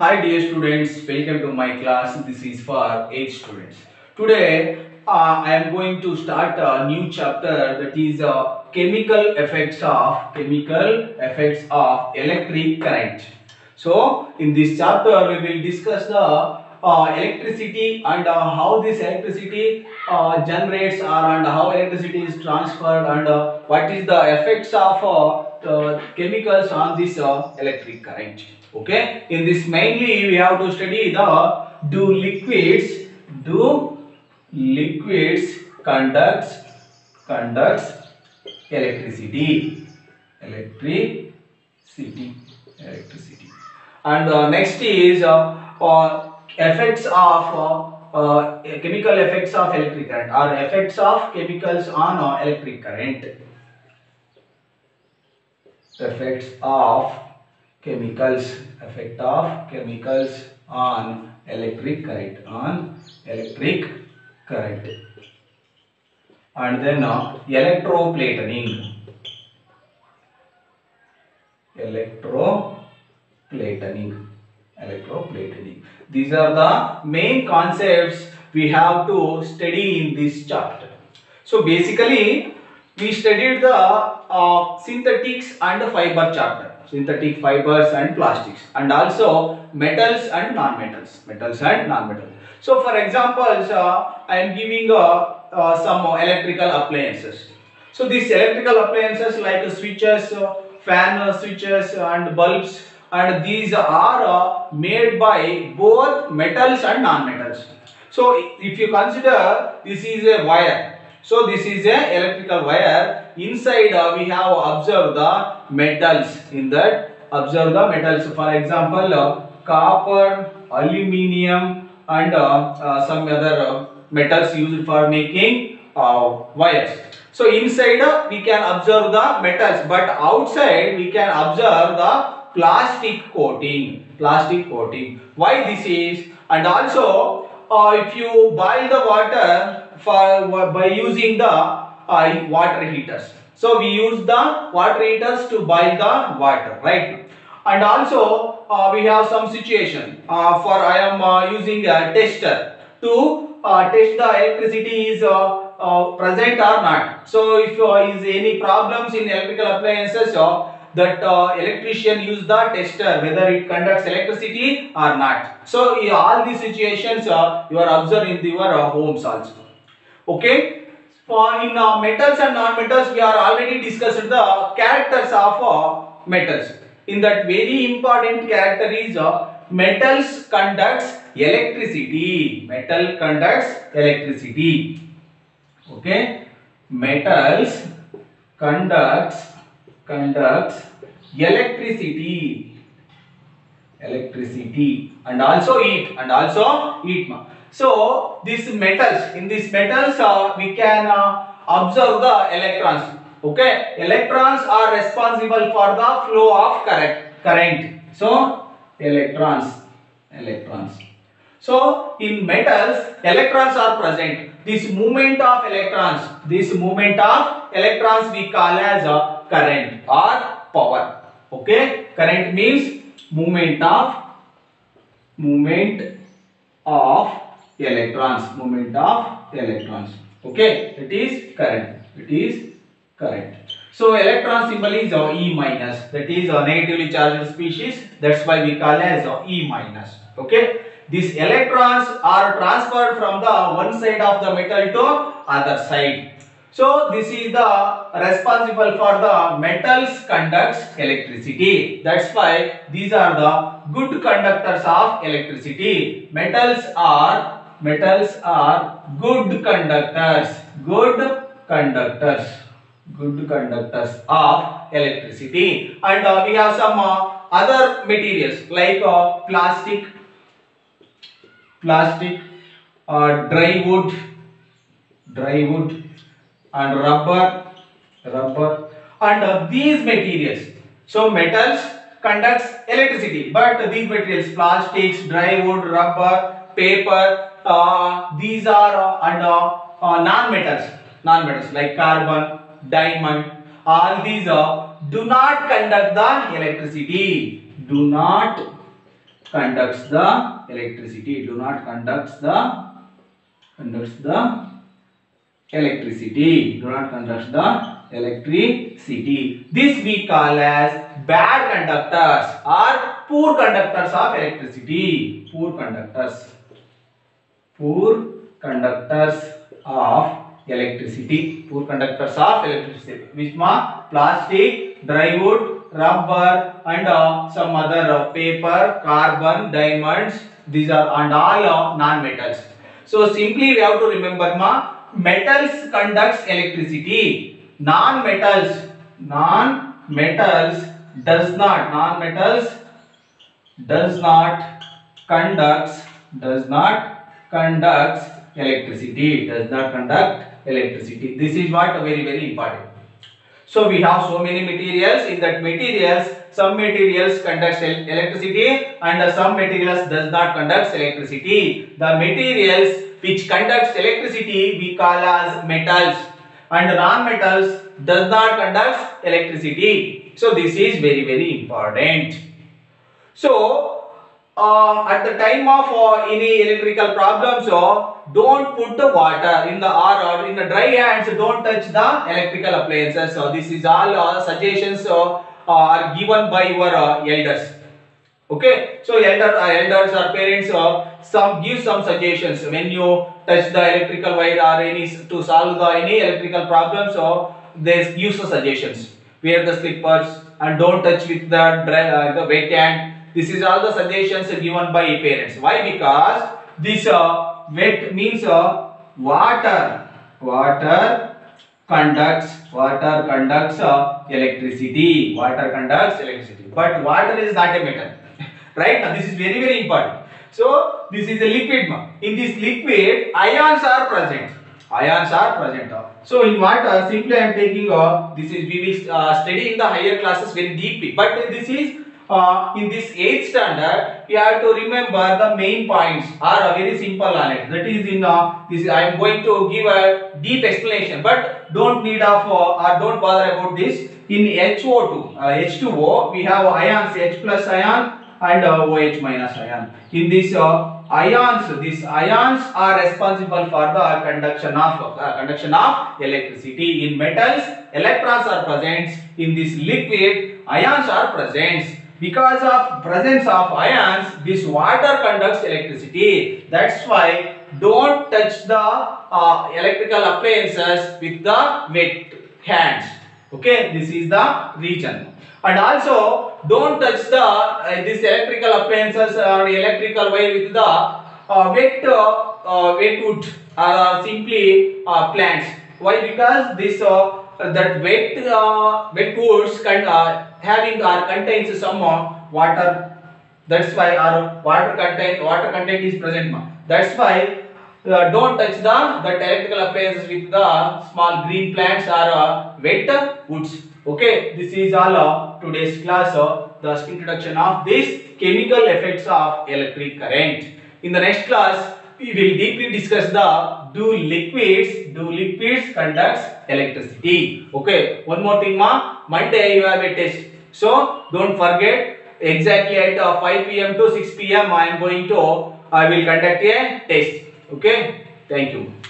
Hi dear students, welcome to my class. This is for 8 students. Today uh, I am going to start a new chapter that is uh, chemical effects of chemical effects of electric current. So in this chapter we will discuss the uh, electricity and uh, how this electricity uh, generates or and how electricity is transferred and uh, what is the effects of chemicals on this electric current okay? In this mainly we have to study the do liquids do liquids conducts conducts electricity. Electricity electricity. And uh, next is uh, uh, effects of uh, uh, chemical effects of electric current. Or effects of chemicals on uh, electric current? Effects of chemicals effect of chemicals on electric current on electric current. And then uh, electroplating. Electroplating. Electroplating. These are the main concepts we have to study in this chapter. So basically we studied the uh, synthetics and fiber chapter synthetic fibers and plastics and also metals and non-metals metals and non-metals. So for examples uh, i am giving uh, uh, some electrical appliances. So these electrical appliances like switches uh, fan switches and bulbs and these are uh, made by both metals and non-metals. So if you consider this is a wire. So this is a electrical wire. Inside uh, we have observed the metals. In that observe the metals. For example, uh, copper, aluminium, and uh, uh, some other uh, metals used for making uh, wires. So inside we can observe the metals, but outside we can observe the plastic coating. Plastic coating. Why this is? And also, if you boil the water for by using the uh, water heaters. So we use the water heaters to boil the water, right? And also uh, we have some situation uh, for I am uh, using a tester to uh, test the electricity is uh, present or not. So if uh, is any problems in electrical appliances, uh, that electrician use the tester whether it conducts electricity or not. So all these situations you are observing in your homes also okay for in uh, metals and non-metals we are already discussed the characters of uh, metals in that very important character is uh, metals conducts electricity metal conducts electricity okay metals conducts conducts electricity electricity and also heat and also heat so these metals, in these metals uh, we can uh, observe the electrons. Okay, electrons are responsible for the flow of current. Current. So electrons, electrons. So in metals, electrons are present. This movement of electrons, this movement of electrons we call as a current or power. Okay, current means movement of movement of electrons movement of electrons. Okay? It is current. It is current. So electron symbol is e minus. That is a negatively charged species. That's why we call it as e minus. Okay? These electrons are transferred from the one side of the metal to other side. So this is the responsible for the metals conducts electricity. That's why these are the good conductors of electricity. Metals are metals are good conductors. Good conductors. Good conductors of electricity. And uh, we have some uh, other materials like uh, plastic plastic uh, dry wood dry wood and rubber rubber. And uh, these materials so metals conducts electricity but these materials plastics dry wood rubber paper these are and uh, uh, non-metals non-metals like carbon diamond all these uh, do not conduct the electricity do not conducts the electricity. Do not conducts the conducts the electricity. Do not conduct the electricity. This we call as bad conductors or poor conductors of electricity. Poor conductors. Poor conductors of electricity. Poor conductors of electricity. Which ma plastic, dry wood, rubber and uh, some other uh, paper, carbon, diamonds. These are and all uh, non-metals. So simply we have to remember ma metals conducts electricity. Non-metals, non-metals does not, non-metals does not conducts, does not conducts electricity, It does not conduct electricity. This is what very very important. So we have so many materials. In that materials, some materials conducts el- electricity and some materials does not conduct electricity. The materials which conducts electricity we call as metals and non-metals does not conduct electricity. So this is very very important. So uh, at the time of uh, any electrical problems, uh, don't put the water in the or, or in the dry hands. Don't touch the electrical appliances. So this is all uh, suggestions uh, are given by your uh, elders. Okay, so elder, uh, elders or parents uh, some give some suggestions when you touch the electrical wire or any to solve the any electrical problems. So they give some suggestions. Wear the slippers and don't touch with the dry, uh, the wet hand. This is all the suggestions given by parents. Why? Because this uh, wet means uh, water. Water conducts water conducts uh, electricity. Water conducts electricity. But water is not a metal. right? Now this is very very important. So this is a liquid. In this liquid, ions are present. Ions are present. uh. So in water, simply I am taking. Uh, this is we will uh, study in the higher classes very deeply. But this is uh, in this 8th standard, you have to remember the main points are uh, very simple it. That is in uh, this. I am going to give a deep explanation, but don't need of uh, or don't bother about this. In HO2, uh, H2O, we have ions H plus ion and uh, OH minus ion. In this uh, ions, these ions are responsible for the conduction of uh, conduction of electricity. In metals, electrons are present. In this liquid, ions are present. Because of presence of ions, this water conducts electricity. That's why don't touch the uh, electrical appliances with the wet hands. Okay, this is the region And also, don't touch the uh, this electrical appliances or electrical wire with the uh, wet uh, uh, wet wood or uh, simply uh, plants. Why? Because this uh, that wet uh, wet woods can uh, having or contains some uh, water. That's why our water content water content is present. That's why uh, don't touch the that electrical appliances with the small green plants or uh, wet woods. Okay, this is all uh, today's class. Uh, the introduction of this chemical effects of electric current. In the next class, we will deeply discuss the do liquids do liquids conducts electricity. Okay, one more thing, ma. Monday you have a test, so don't forget. Exactly at uh, 5 p.m. to 6 p.m. I am going to I will conduct a test. Okay, thank you.